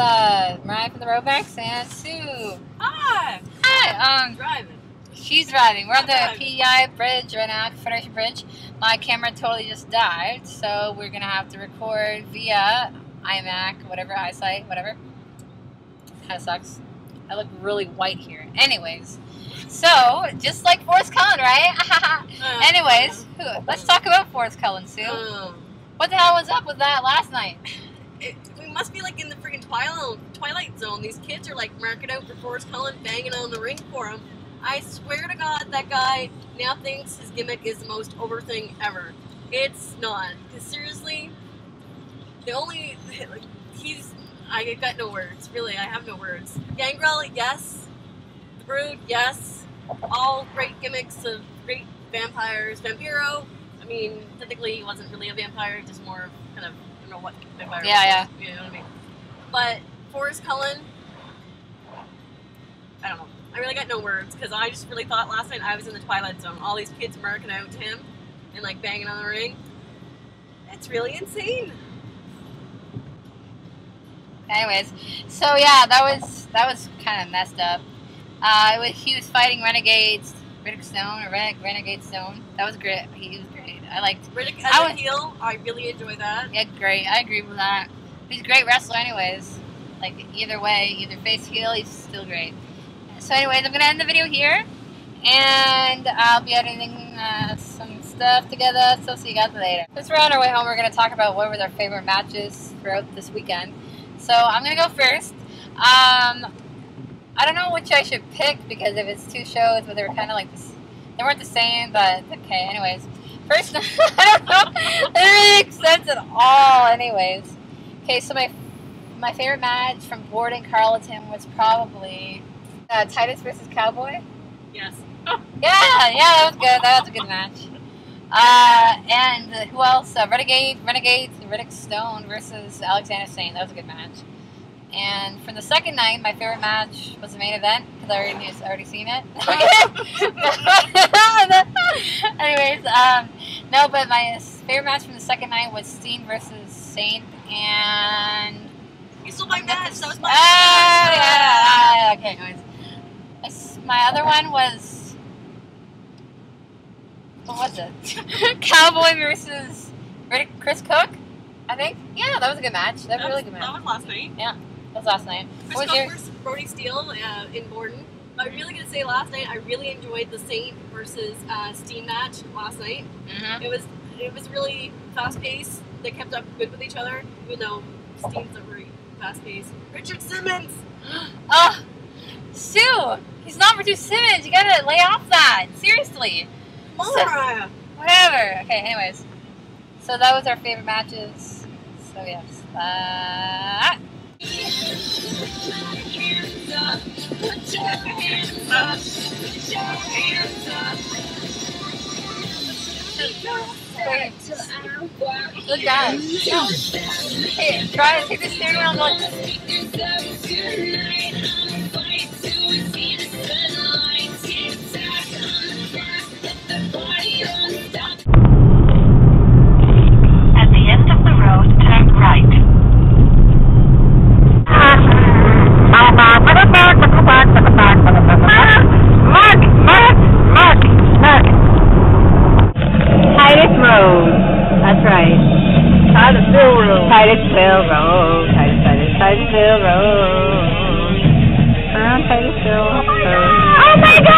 uh, Mariah from the RoadMarks and Sue. Hi. Hi. Um, Driving. she's driving. We're on the PEI bridge right now, Confederation Bridge. My camera totally just died, so we're gonna have to record via iMac, whatever, iSight, whatever. Kind of sucks. I look really white here. Anyways, so just like Forrest Cullen, right? Uh, Anyways, let's talk about Forrest Cullen, Sue. Um, What the hell was up with that last night? it, must be like in the freaking twilight twilight zone. These kids are like marking out for Forrest Cullen, banging on the ring for him. I swear to God, that guy now thinks his gimmick is the most over thing ever. It's not. 'Cause seriously, the only like he's I got no words. Really, I have no words. Gangrel, yes. The Brood, yes. All great gimmicks of great vampires. Vampiro, I mean, technically he wasn't really a vampire, just more kind of know what. Yeah, was, You know what I mean? But Forrest Cullen, I don't know. I really got no words because I just really thought last night I was in the Twilight Zone. All these kids marking out to him and like banging on the ring. It's really insane. Anyways, so yeah, that was that was kind of messed up. Uh, it was, he was fighting Renegades, Riddick Stone or Rene- Renegade Stone. That was great. He was great. I liked. Riddick I as a heel, I really enjoy that. Yeah, great. I agree with that. He's a great wrestler, anyways. Like either way, either face heel, he's still great. So, anyways, I'm gonna end the video here, and I'll be editing uh, some stuff together. So, see you guys later. Since we're on our way home, we're gonna talk about what were our favorite matches throughout this weekend. So, I'm gonna go first. Um, I don't know which I should pick because if it's two shows, but they were kind of like this, they weren't the same. But okay, anyways. First, I don't know. It doesn't make sense at all. Anyways, okay. So my my favorite match from Borden Carleton was probably uh, Titus versus Cowboy. Yes. Yeah, yeah, that was good. That was a good match. Uh, and who else? Uh, Renegade, Renegade, Riddick Stone versus Alexander Sane. That was a good match. And for the second night, my favorite match was the main event because I already knew, already seen it. Anyways, um, no, but my favorite match from the second night was Steen versus Saint and You stole my match. That was my Ah, match. yeah, okay, anyways. My other one was what was it? Cowboy versus Chris Cook, I think. Yeah, that was a good match. That was a really good match. That was last night. That was last night. What was your? Brody Steele uh, in Borden. I'm really gonna say last night I really enjoyed the Saint versus uh, Steen match last night. Mhm. It was it was really fast paced. They kept up good with each other, even though Steen's a very fast paced. Richard Simmons. Oh, Sue, he's not Richard Simmons. You gotta lay off that. Seriously. Mara. Whatever. Okay, anyways. So that was our favorite matches. So yes. Uh, Good guy. Hey, try to take the steering wheel Titusville Road. Titusville Road. Titus, Titus, Titusville Road. Uh, Titusville Road. Oh my God!